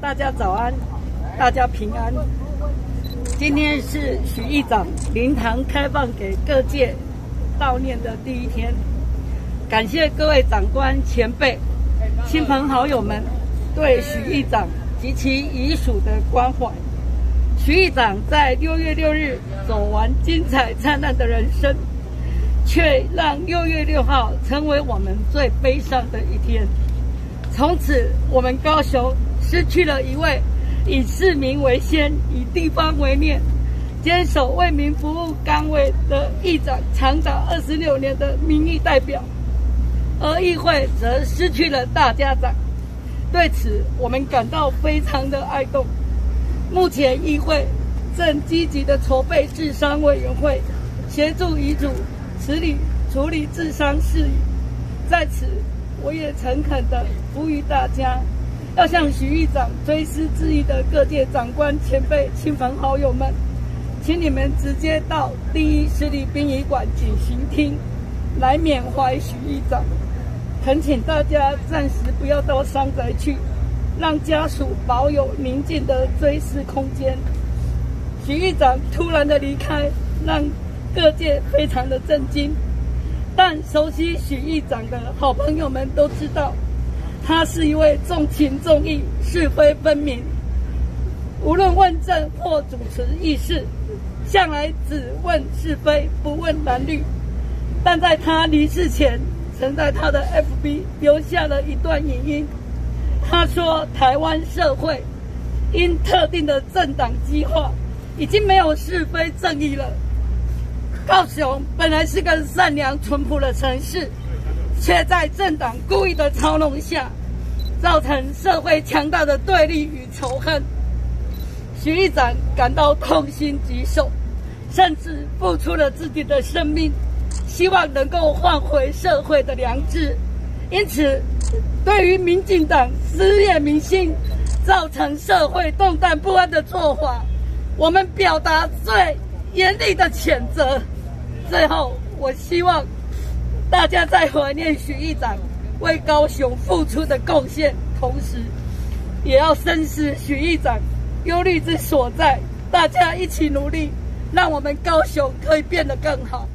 大家早安，大家平安。今天是许议长灵堂开放给各界悼念的第一天，感谢各位长官前辈、亲朋好友们对许议长及其遗属的关怀。许议长在六月六日走完精彩灿烂的人生，却让六月六号成为我们最悲伤的一天。从此，我们高雄失去了一位以市民为先、以地方为面、坚守为民服务岗位的议长，长达二十六年的民意代表，而议会则失去了大家长。对此，我们感到非常的哀痛。目前，议会正积极的筹备治商委员会，协助遗嘱处理处理治商事宜。在此。我也诚恳的呼吁大家，要向许议长追思致意的各界长官、前辈、亲朋好友们，请你们直接到第一市立殡仪馆举行厅来缅怀许议长。恳请大家暂时不要到商宅去，让家属保有宁静的追思空间。许议长突然的离开，让各界非常的震惊。但熟悉许议长的好朋友们都知道，他是一位重情重义、是非分明。无论问政或主持议事，向来只问是非，不问蓝绿。但在他离世前，曾在他的 FB 留下了一段语音。他说：“台湾社会因特定的政党激化，已经没有是非正义了。”高雄本来是个善良淳朴的城市，却在政党故意的操弄下，造成社会强大的对立与仇恨。徐议长感到痛心疾首，甚至付出了自己的生命，希望能够换回社会的良知。因此，对于民进党撕裂民心、造成社会动荡不安的做法，我们表达最严厉的谴责。最后，我希望大家在怀念许议长为高雄付出的贡献同时，也要深思许议长忧虑之所在。大家一起努力，让我们高雄可以变得更好。